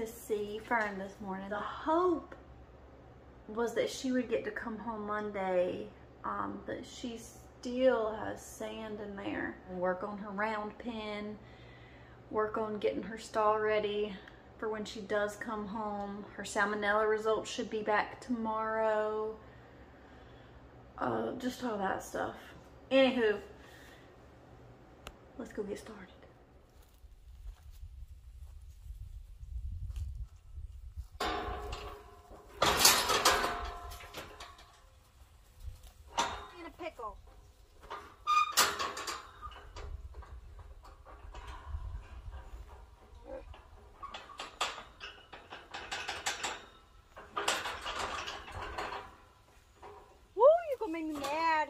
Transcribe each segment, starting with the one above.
to see Fern this morning. The hope was that she would get to come home Monday, um, but she still has sand in there. Work on her round pen, work on getting her stall ready for when she does come home. Her salmonella results should be back tomorrow. Uh, just all that stuff. Anywho, let's go get started. In a pickle. Woo, you gonna make me mad.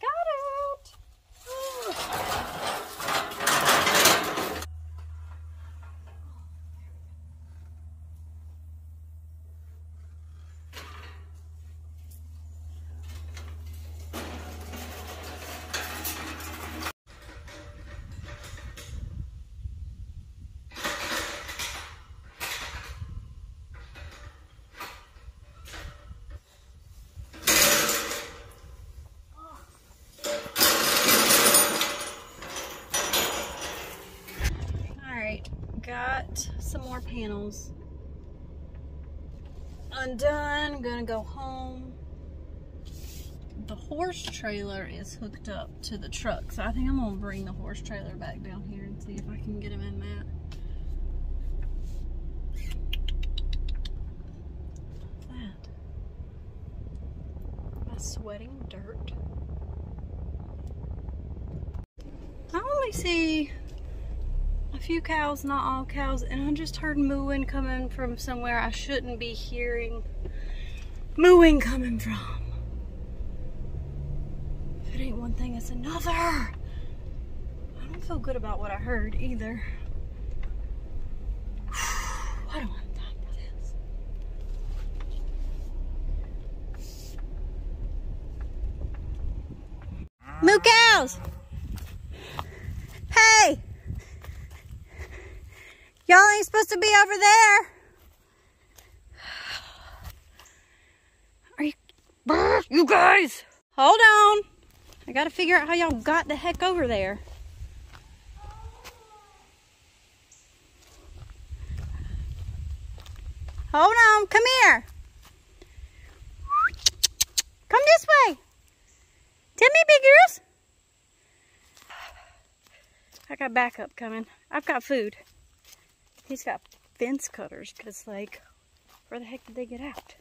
Got it. All right, got some more panels undone. I'm Gonna go home. The horse trailer is hooked up to the truck, so I think I'm gonna bring the horse trailer back down here and see if I can get him in that. What's that? Am I sweating dirt? I only see few cows, not all cows, and I just heard mooing coming from somewhere I shouldn't be hearing mooing coming from. If it ain't one thing, it's another. I don't feel good about what I heard either. I don't have time for this. Moo cows! Hey! Y'all ain't supposed to be over there. Are you, you guys? Hold on. I gotta figure out how y'all got the heck over there. Hold on, come here. Come this way. Tell me, big girls. I got backup coming. I've got food. He's got fence cutters because, like, where the heck did they get out?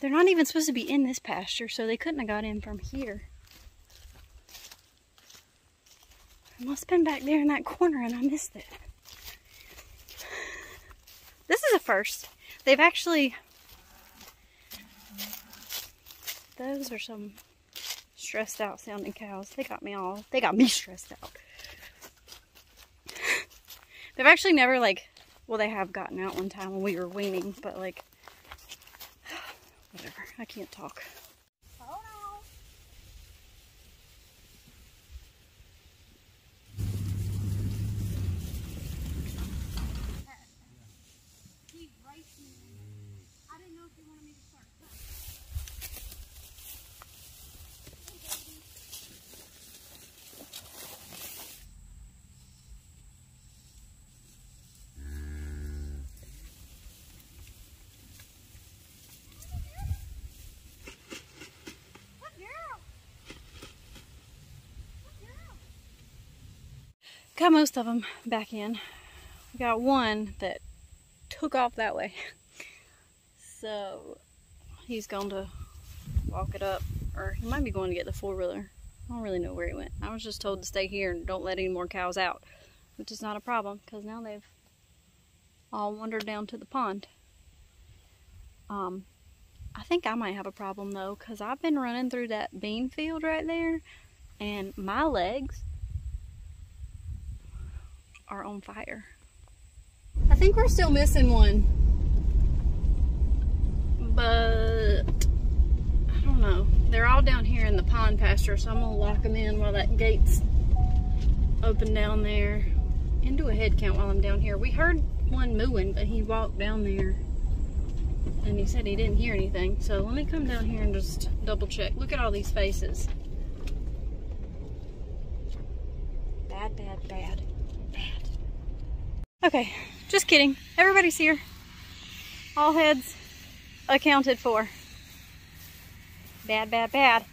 They're not even supposed to be in this pasture, so they couldn't have got in from here. It must have been back there in that corner and I missed it. This is a first. They've actually... Those are some stressed out sounding cows. They got me all... They got me stressed out. They've actually never like, well, they have gotten out one time when we were weaning, but like, whatever. I can't talk. Hold on. Keep racing. I didn't know if you wanted me to start. Good girl. Good girl. Got most of them back in. We got one that took off that way. So he's going to walk it up, or he might be going to get the four wheeler. I don't really know where he went. I was just told to stay here and don't let any more cows out, which is not a problem because now they've all wandered down to the pond. Um, I think I might have a problem though because I've been running through that bean field right there and my legs are on fire. I think we're still missing one. but I don't know. They're all down here in the pond pasture, so I'm gonna lock them in while that gate's open down there. And do a head count while I'm down here. We heard one mooing, but he walked down there and he said he didn't hear anything. So let me come down here and just double check. Look at all these faces. Bad, bad, bad, bad. Okay, just kidding. Everybody's here. All heads accounted for. Bad, bad, bad.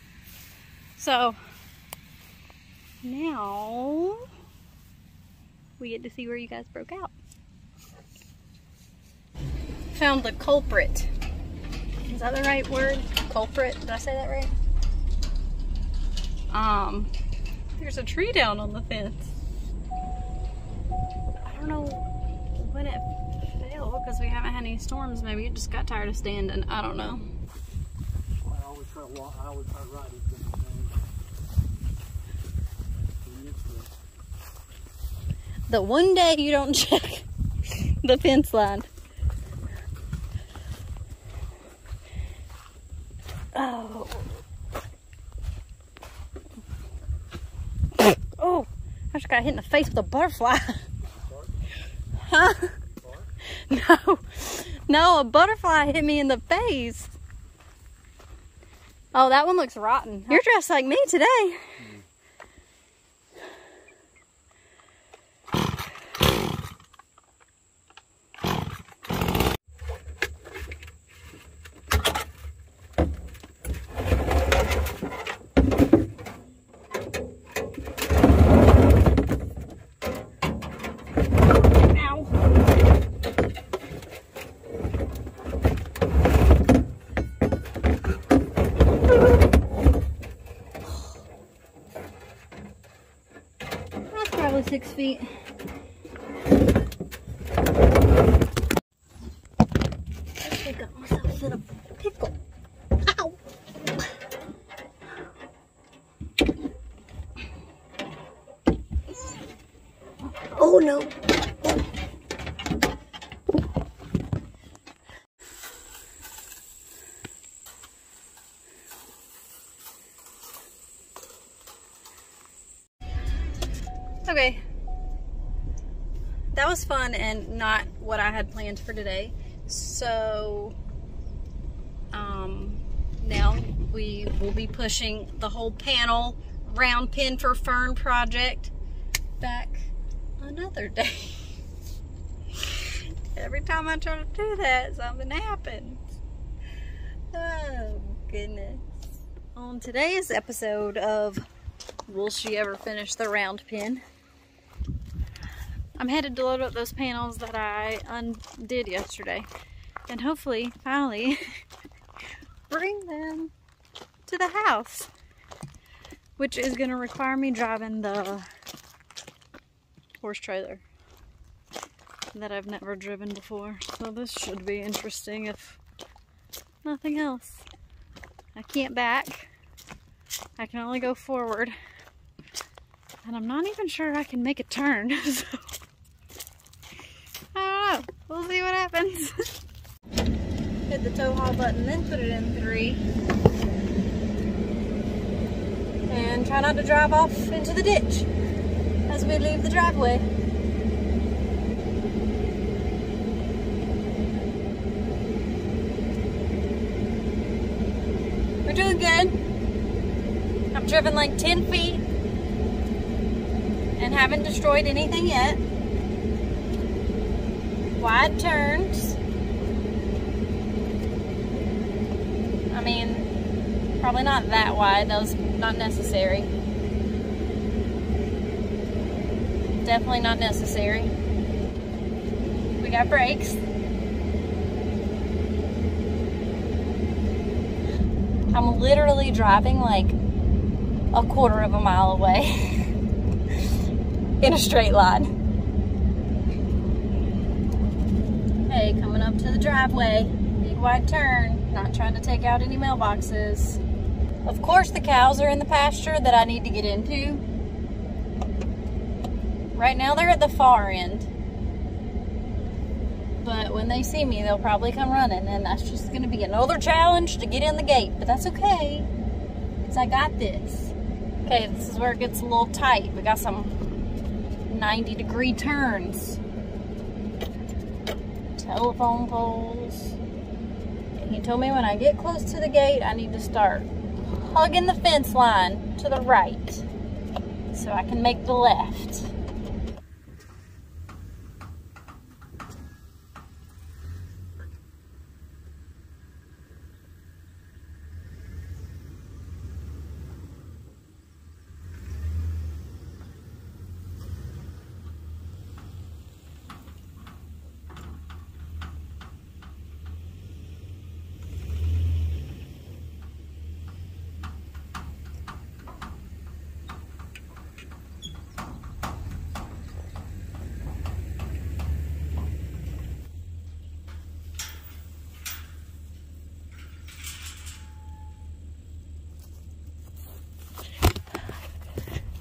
So now we get to see where you guys broke out found the culprit. Is that the right word? Culprit? Did I say that right? Um, there's a tree down on the fence. I don't know when it fell because we haven't had any storms. Maybe it just got tired of standing. I don't know. I always try to walk, I always try to ride it. The one day you don't check the fence line. Oh. Oh, I just got hit in the face with a butterfly. No. No, a butterfly hit me in the face. Oh, that one looks rotten. You're dressed like me today. Six feet. I got myself in a pickle. Ow! Oh no! Okay. That was fun and not what I had planned for today. So, um, now we will be pushing the whole panel round pen for fern project back another day. Every time I try to do that, something happens. Oh, goodness. On today's episode of Will She Ever Finish the Round Pen? I'm headed to load up those panels that I undid yesterday. And hopefully, finally, bring them to the house. Which is going to require me driving the horse trailer that I've never driven before. So this should be interesting if nothing else. I can't back. I can only go forward. And I'm not even sure I can make a turn. So. We'll see what happens. Hit the tow haul button, then put it in three. And try not to drive off into the ditch as we leave the driveway. We're doing good. I've driven like 10 feet and haven't destroyed anything yet. Wide turns. I mean, probably not that wide. That was not necessary. Definitely not necessary. We got brakes. I'm literally driving like a quarter of a mile away in a straight line. Hey, coming up to the driveway, big wide turn, not trying to take out any mailboxes. Of course the cows are in the pasture that I need to get into. Right now they're at the far end. But when they see me, they'll probably come running, and that's just gonna be another challenge to get in the gate. But that's okay, because I got this. Okay, this is where it gets a little tight. We got some 90 degree turns. Telephone poles. And he told me when I get close to the gate, I need to start hugging the fence line to the right so I can make the left.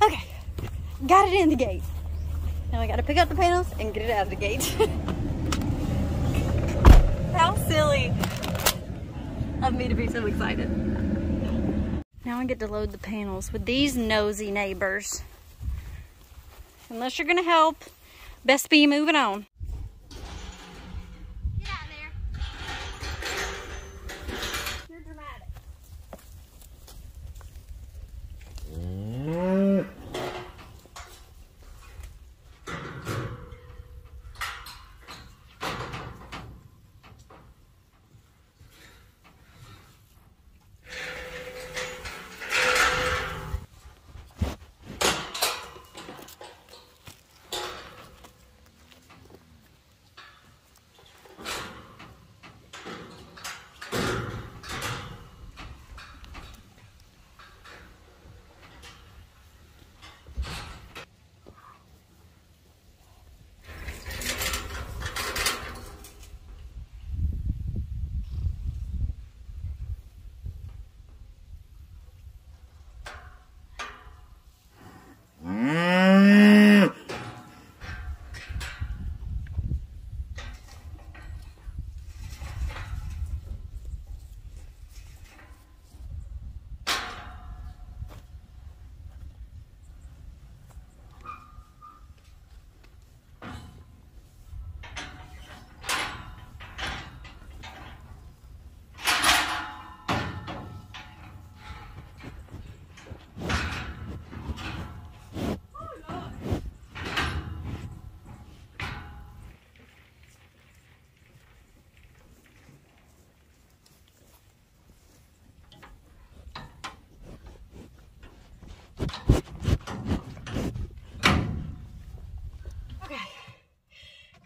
Okay, got it in the gate. Now I gotta pick up the panels and get it out of the gate. How silly of me to be so excited. Now I get to load the panels with these nosy neighbors. Unless you're gonna help, best be moving on.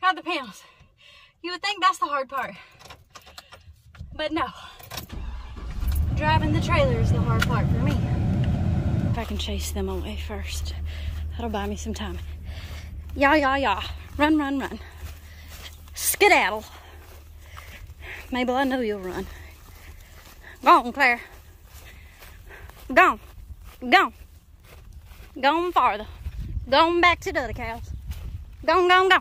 Got the panels. You would think that's the hard part. But no. Driving the trailer is the hard part for me. If I can chase them away first, that'll buy me some time. Yah, yah, yah. Run, run, run. Skedaddle. Mabel, I know you'll run. Gone, Claire. Gone. Gone. Go on. Go on farther. Gone back to the other cows. Gone, gone, go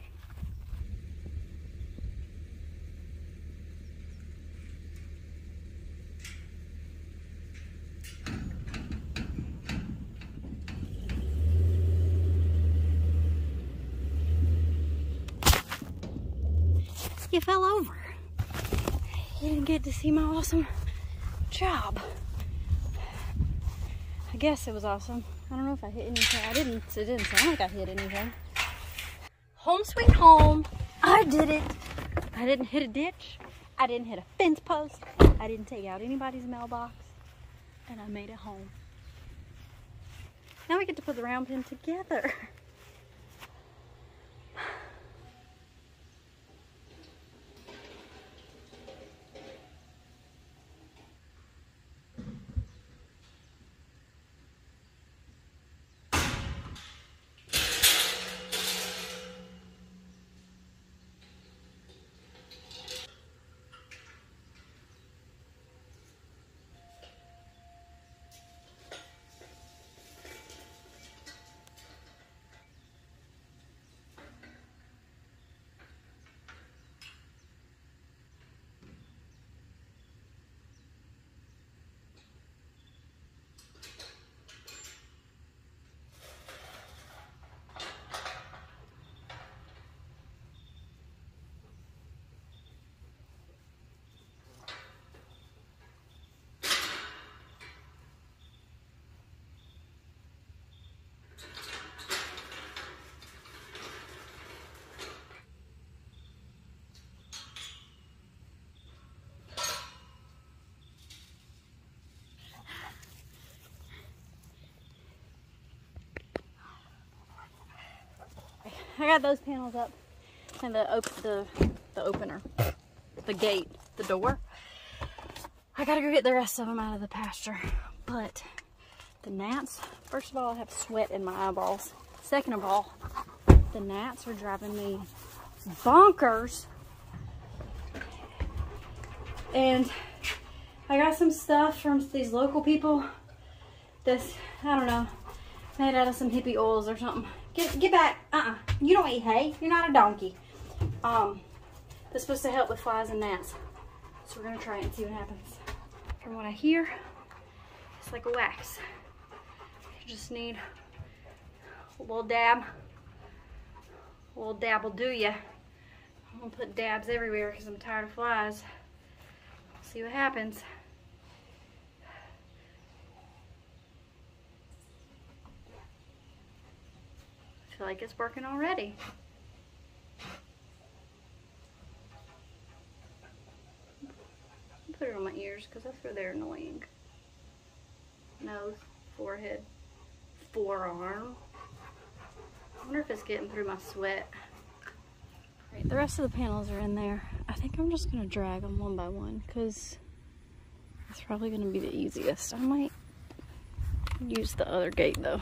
You fell over. You didn't get to see my awesome job. I guess it was awesome. I don't know if I hit anything. I didn't. It didn't sound like I hit anything. Home sweet home. I did it. I didn't hit a ditch. I didn't hit a fence post. I didn't take out anybody's mailbox. And I made it home. Now we get to put the round pen together. I got those panels up and the op- the the opener, the gate, the door. I gotta go get the rest of them out of the pasture. But the gnats, first of all, I have sweat in my eyeballs. Second of all, the gnats are driving me bonkers. And I got some stuff from these local people that's, I don't know, made out of some hippie oils or something. Get, get back. Uh-uh. You don't eat hay. You're not a donkey. Um, that's supposed to help with flies and gnats. So we're going to try it and see what happens. From what I hear, it's like a wax. You just need a little dab. A little dab will do ya. I'm going to put dabs everywhere because I'm tired of flies. See what happens. I feel like it's working already. Put it on my ears because that's where they're annoying. Nose, forehead, forearm. I wonder if it's getting through my sweat. Right, the rest of the panels are in there. I think I'm just gonna drag them one by one because it's probably gonna be the easiest. I might use the other gate though.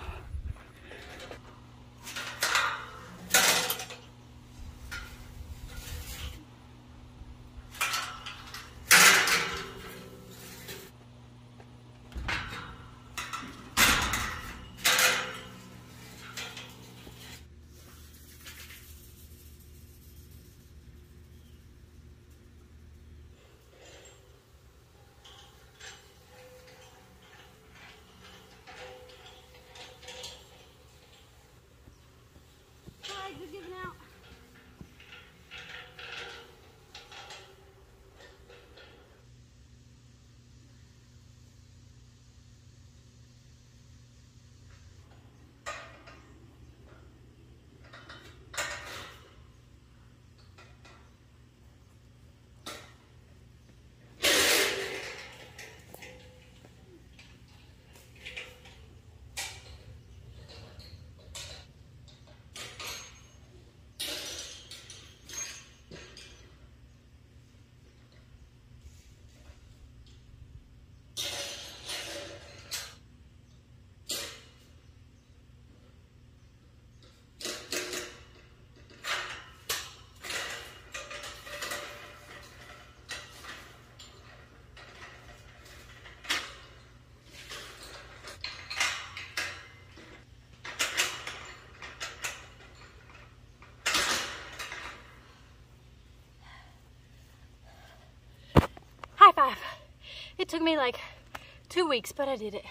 It took me like two weeks, but I did it.